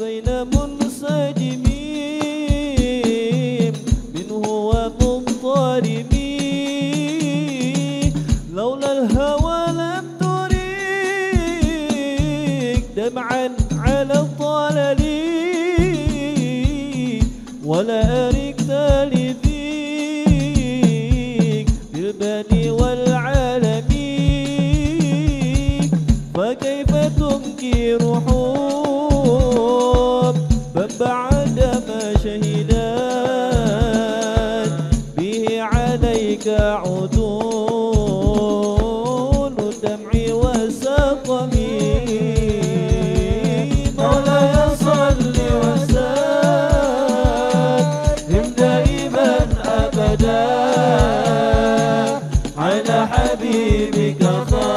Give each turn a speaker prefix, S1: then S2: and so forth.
S1: بين منسجمين منه ومضطرمين لولا الهوى لم تريك دمعا على الطلل ولا أريك تالفيك بالبني والعالمين. فكيف تنكر حبا ما شهدت به عليك عدول الدمع والسقم. مولاي صل وسلم دائما أبدا على حبيبك خير.